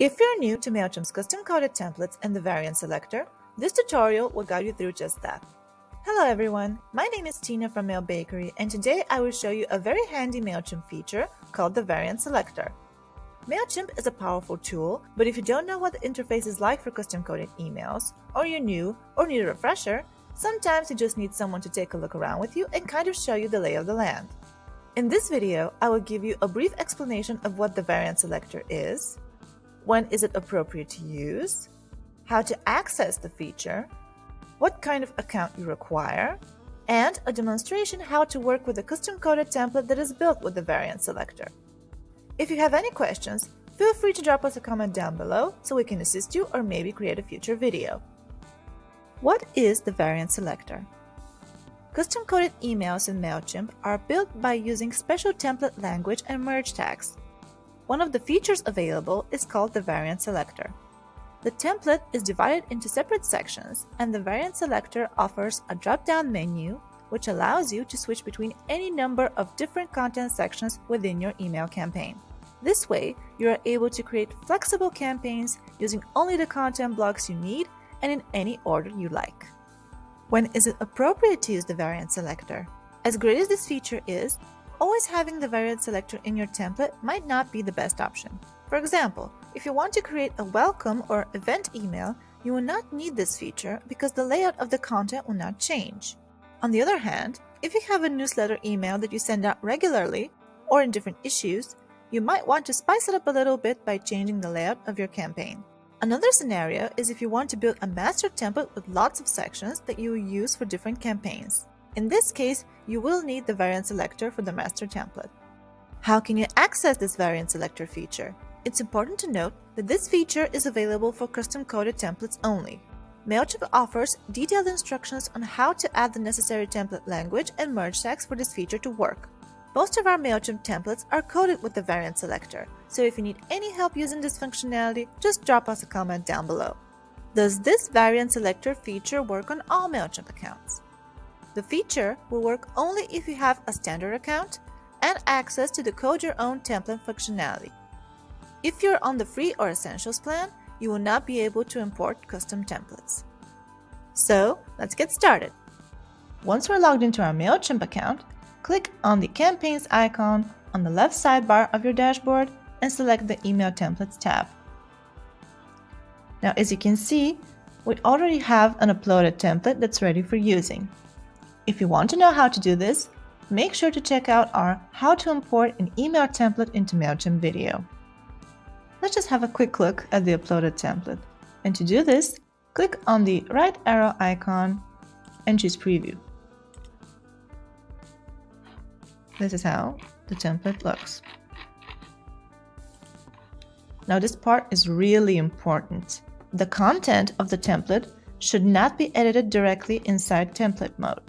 If you're new to MailChimp's custom-coded templates and the variant selector, this tutorial will guide you through just that. Hello everyone, my name is Tina from Mail Bakery and today I will show you a very handy MailChimp feature called the variant selector. MailChimp is a powerful tool, but if you don't know what the interface is like for custom-coded emails, or you're new or need a refresher, sometimes you just need someone to take a look around with you and kind of show you the lay of the land. In this video, I will give you a brief explanation of what the variant selector is, when is it appropriate to use? How to access the feature? What kind of account you require? And a demonstration how to work with a custom-coded template that is built with the variant selector. If you have any questions, feel free to drop us a comment down below so we can assist you or maybe create a future video. What is the variant selector? Custom-coded emails in MailChimp are built by using special template language and merge tags. One of the features available is called the variant selector. The template is divided into separate sections, and the variant selector offers a drop-down menu which allows you to switch between any number of different content sections within your email campaign. This way, you are able to create flexible campaigns using only the content blocks you need and in any order you like. When is it appropriate to use the variant selector? As great as this feature is, always having the variant selector in your template might not be the best option. For example, if you want to create a welcome or event email, you will not need this feature because the layout of the content will not change. On the other hand, if you have a newsletter email that you send out regularly or in different issues, you might want to spice it up a little bit by changing the layout of your campaign. Another scenario is if you want to build a master template with lots of sections that you will use for different campaigns. In this case, you will need the variant selector for the master template. How can you access this variant selector feature? It's important to note that this feature is available for custom-coded templates only. MailChimp offers detailed instructions on how to add the necessary template language and merge tags for this feature to work. Most of our MailChimp templates are coded with the variant selector, so if you need any help using this functionality, just drop us a comment down below. Does this variant selector feature work on all MailChimp accounts? The feature will work only if you have a standard account and access to the code your own template functionality. If you're on the free or essentials plan, you will not be able to import custom templates. So let's get started. Once we're logged into our MailChimp account, click on the campaigns icon on the left sidebar of your dashboard and select the email templates tab. Now, as you can see, we already have an uploaded template that's ready for using. If you want to know how to do this, make sure to check out our How to Import an Email Template into MailChimp video. Let's just have a quick look at the uploaded template. And to do this, click on the right arrow icon and choose Preview. This is how the template looks. Now this part is really important. The content of the template should not be edited directly inside template mode.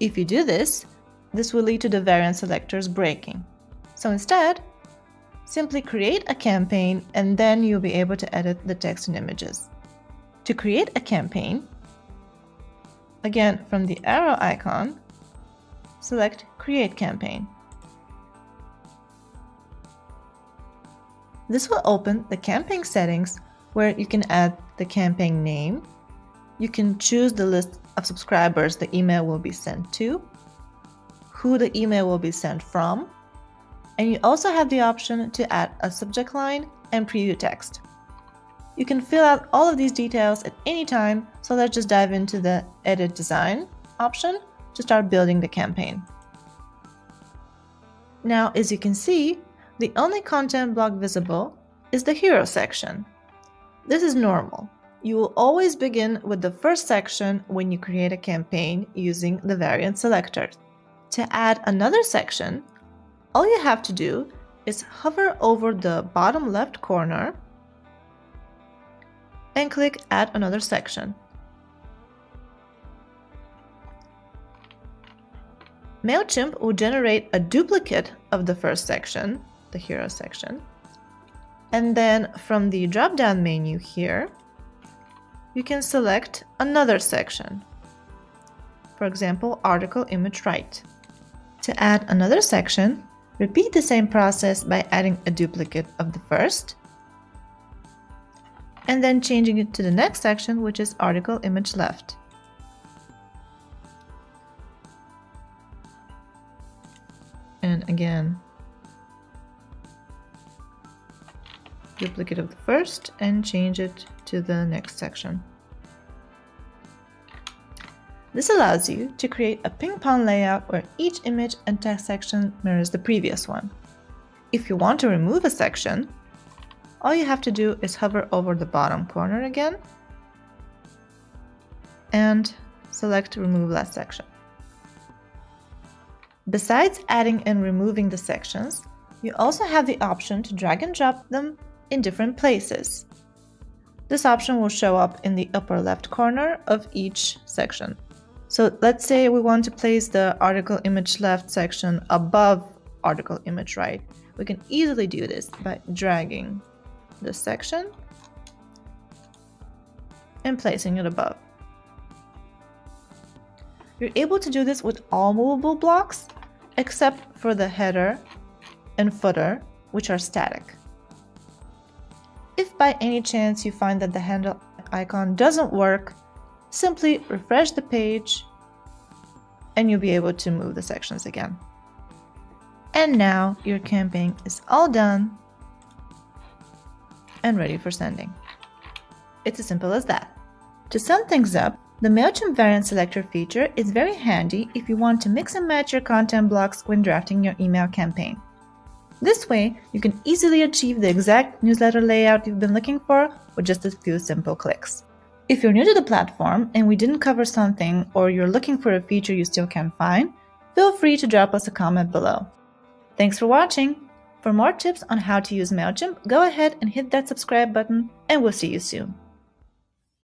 If you do this, this will lead to the variant selectors breaking. So instead, simply create a campaign and then you'll be able to edit the text and images. To create a campaign, again from the arrow icon, select Create Campaign. This will open the campaign settings where you can add the campaign name, you can choose the list of subscribers the email will be sent to, who the email will be sent from, and you also have the option to add a subject line and preview text. You can fill out all of these details at any time, so let's just dive into the Edit Design option to start building the campaign. Now, as you can see, the only content block visible is the Hero section. This is normal. You will always begin with the first section when you create a campaign using the variant selector. To add another section, all you have to do is hover over the bottom left corner and click Add another section. MailChimp will generate a duplicate of the first section, the hero section, and then from the drop-down menu here, you can select another section. For example, article image right. To add another section, Repeat the same process by adding a duplicate of the first and then changing it to the next section which is article image left. And again, duplicate of the first and change it to the next section. This allows you to create a ping-pong layout where each image and text section mirrors the previous one. If you want to remove a section, all you have to do is hover over the bottom corner again and select Remove Last Section. Besides adding and removing the sections, you also have the option to drag and drop them in different places. This option will show up in the upper left corner of each section. So let's say we want to place the article image left section above article image right. We can easily do this by dragging the section and placing it above. You're able to do this with all movable blocks except for the header and footer, which are static. By any chance you find that the handle icon doesn't work, Simply refresh the page and you'll be able to move the sections again. And now your campaign is all done and ready for sending. It's as simple as that. To sum things up, the MailChimp Variant Selector feature is very handy if you want to mix and match your content blocks when drafting your email campaign. This way, you can easily achieve the exact newsletter layout you've been looking for with just a few simple clicks. If you're new to the platform and we didn't cover something or you're looking for a feature you still can't find, feel free to drop us a comment below. Thanks for watching! For more tips on how to use MailChimp, go ahead and hit that subscribe button and we'll see you soon.